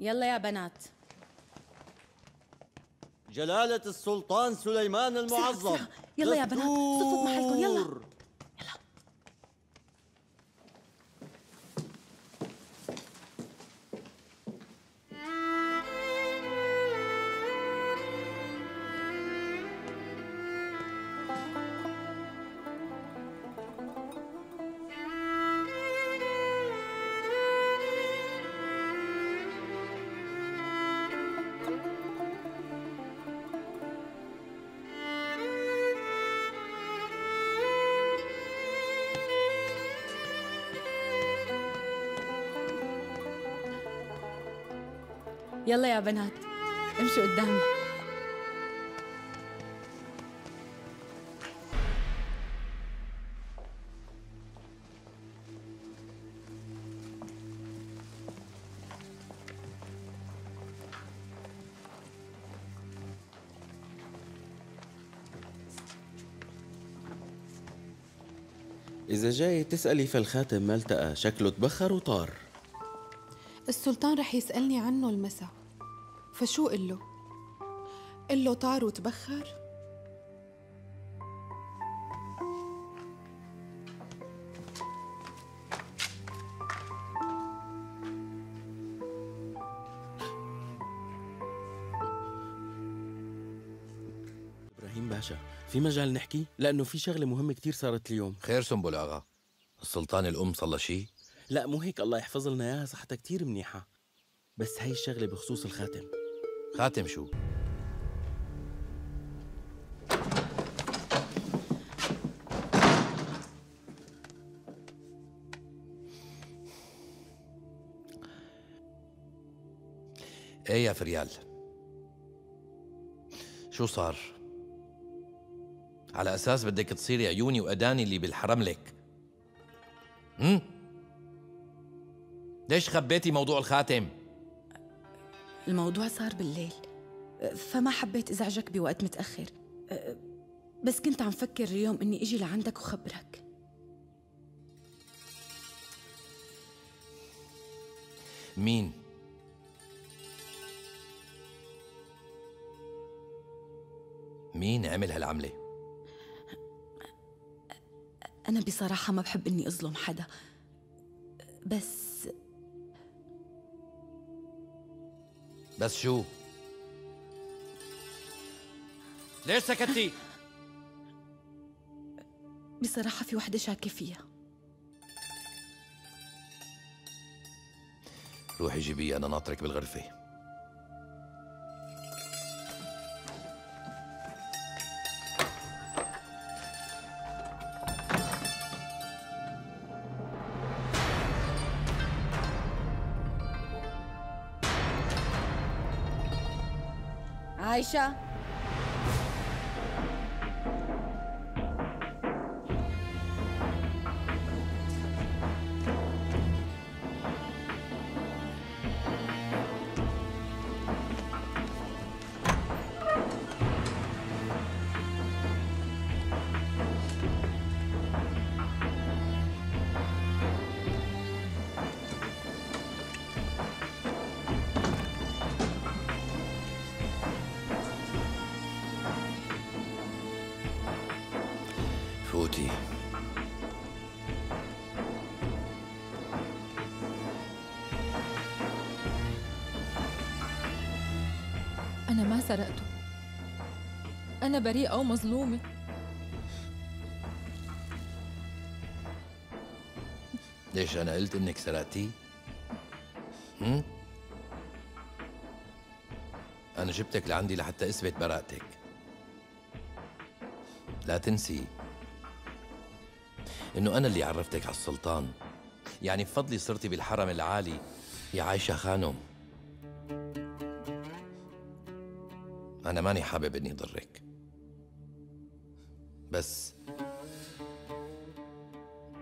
يلا يا بنات. جلالة السلطان سليمان المعظم. يلا يا بنات صفوا بمحلكم يلا. يلا يا بنات امشوا قدامي إذا جاي تسألي فالخاتم ما التقى شكله تبخر وطار. السلطان رح يسألني عنه المساء. فشو قل له؟ قل له طار وتبخر؟ إبراهيم باشا في مجال نحكي؟ لأنه في شغلة مهمة كتير صارت اليوم. خير سنبل اغا السلطان الأم صلى شي؟ لا مو هيك. الله يحفظ لنا إياها صحتها كتير منيحة. بس هاي الشغلة بخصوص الخاتم. خاتم شو؟ إيه يا فريال؟ شو صار؟ على أساس بدك تصيري عيوني وأداني اللي بالحرم لك. هم؟ ليش خبيتي موضوع الخاتم؟ الموضوع صار بالليل. فما حبيت ازعجك بوقت متأخر. بس كنت عم فكر اليوم إني إجي لعندك وخبرك. مين؟ مين عمل هالعملة؟ أنا بصراحة ما بحب إني أظلم حدا. بس بس شو؟ ليش سكتي؟ بصراحة في وحدة شاكة فيها. روحي جيبيه أنا ناطرك بالغرفة. Aisha, فوتي أنا ما سرقته. أنا بريئة ومظلومة ليش أنا قلت إنك سرقتي هم؟ أنا جبتك لعندي لحتى أثبت براءتك. لا تنسي إنه أنا اللي عرفتك على السلطان. يعني بفضلي صرتي بالحرم العالي. يا عايشة خانم. أنا ماني حابب إني ضرك بس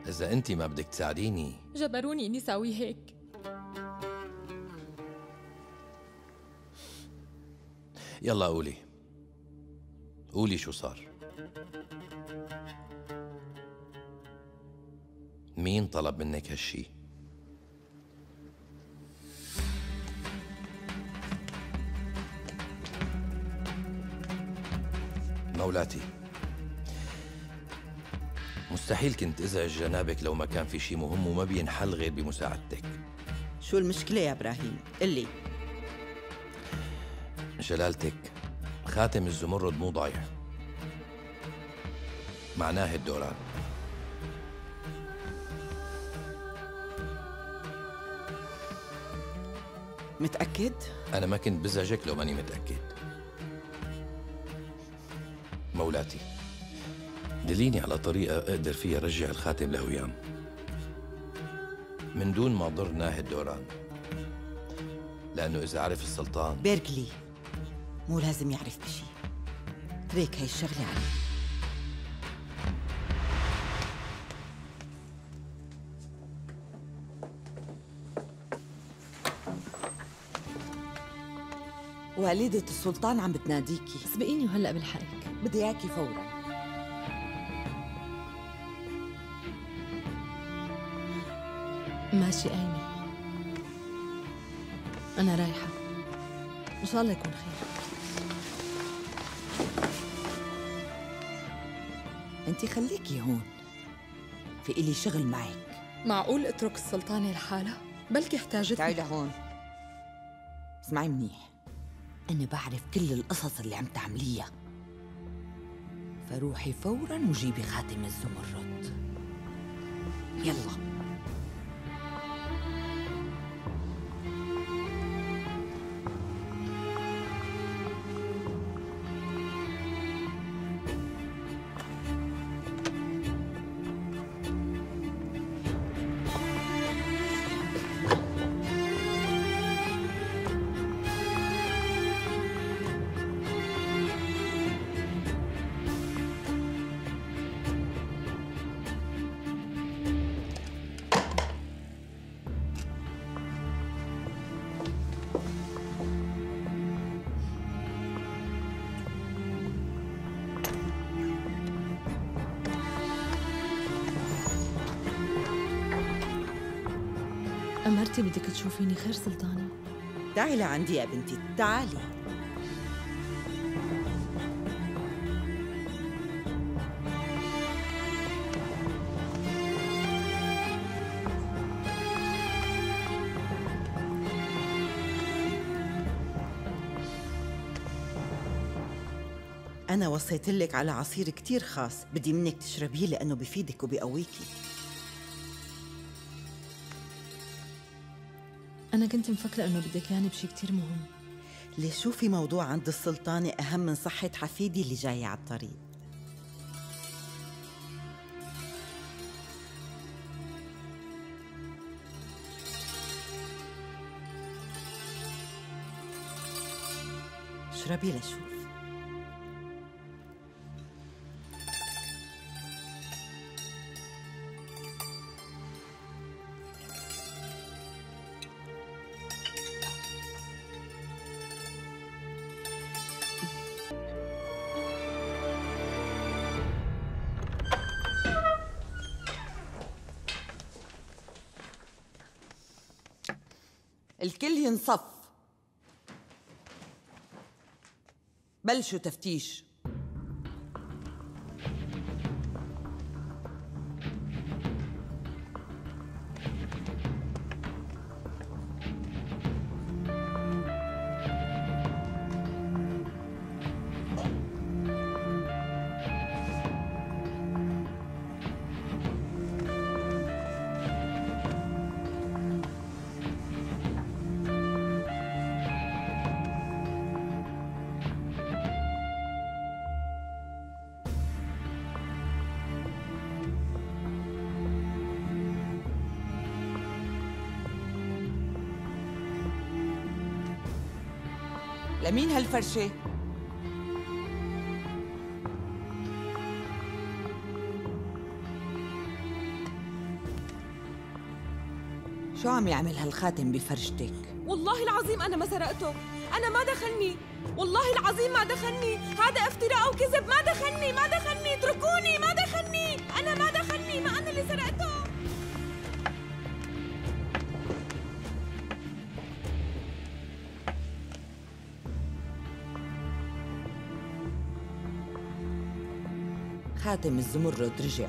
إذا انت ما بدك تساعديني. جبروني إني ساوي هيك. يلا قولي. قولي شو صار. مين طلب منك هالشي؟ مولاتي مستحيل كنت ازعج جنابك لو ما كان في شي مهم وما بينحل غير بمساعدتك. شو المشكلة يا إبراهيم؟ قلي جلالتك خاتم الزمرد مو ضايع. معناه الدوران متأكد؟ أنا ما كنت بزعجك لو ماني متأكد. مولاتي دليني على طريقة أقدر فيها أرجع الخاتم لهويام من دون ما أضر ناهد دوران لأنه إذا عرف السلطان. بيركلي مو لازم يعرف بشي. تريك هاي الشغلة عليه. والدة السلطان عم بتناديكي. أسبقيني وهلأ بلحقك. بدي إياكي فورا. ماشي قايمة أنا رايحة. إن شاء الله يكون خير. انت خليكي هون. في إلي شغل معك. معقول اترك السلطانة لحالها؟ بلكي احتاجتني. تعي لهون. اسمعي منيح. أنا بعرف كل القصص اللي عم تعمليها. فروحي فورا وجيبي خاتم الزمرد. يلا. أمرتي بدك تشوفيني خير سلطانة؟ تعي لعندي يا بنتي تعالي. أنا وصيت لك على عصير كتير خاص بدي منك تشربيه لأنه بفيدك وبيقويكي. أنا كنت مفكرة إنه بدك يعني بشي كتير مهم. ليش شو في موضوع عند السلطانة أهم من صحة حفيدي اللي جاية على الطريق. اشربي لشوف. الكل ينصف. بلشوا تفتيش. لمين هالفرشة؟ شو عم يعمل هالخاتم بفرشتك؟ والله العظيم أنا ما سرقته. أنا ما دخلني. والله العظيم ما دخلني. هذا افتراء وكذب ما دخلني. ما دخلني. اتركوني. ما دخلني. أنا ما دخلني. ما أنا اللي سرقته. خاتم الزمرد رجع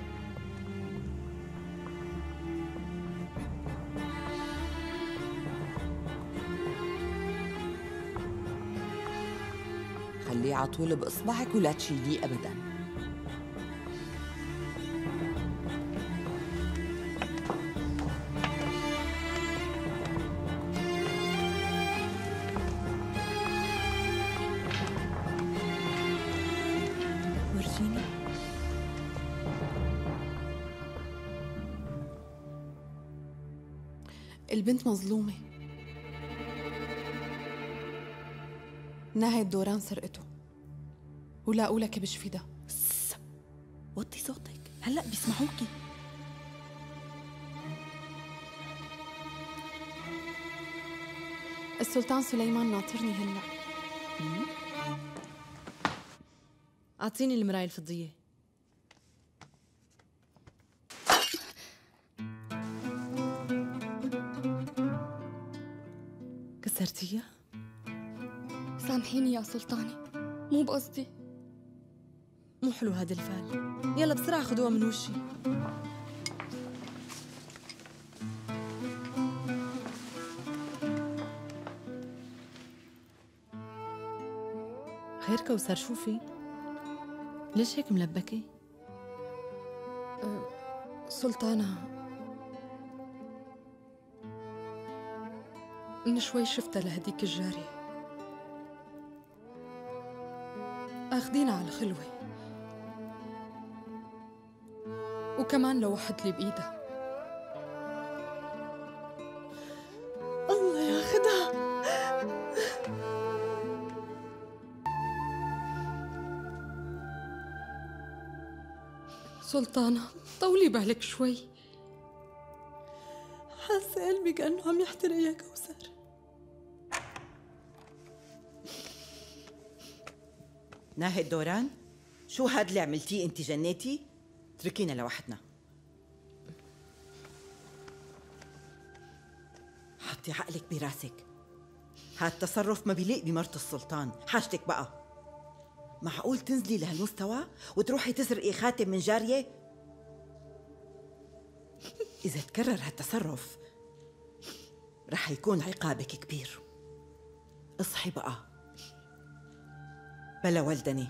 خليه عطول بإصبعك ولا تشيليه أبداً. البنت مظلومة. نهاية دوران سرقته. ولاقوا لها كبش فدا وطي صوتك. هلأ بيسمعوكي السلطان سليمان ناطرني هلأ. أعطيني المراية الفضية. يا سلطاني. مو بقصدي. مو حلو هذا الفال يلا بسرعة خدوها من وشي. خير كوثر شو في؟ ليش هيك ملبكة؟ سلطانة. من شوي شفتها لهديك الجارية. اخذينها على الخلوة وكمان لوحت لي بإيدها. الله ياخدها. سلطانة طولي بالك شوي. حاسة قلبي كأنه عم يحترق يا كوثر. ناهد دوران شو هاد اللي عملتيه انت جنيتي اتركينا لوحدنا. حطي عقلك براسك. هاد تصرف ما بيليق بمرت السلطان. حاجتك بقى. معقول تنزلي لهالمستوى وتروحي تسرقي خاتم من جارية؟ إذا تكرر هالتصرف رح يكون عقابك كبير. اصحي بقى. بلا ولدني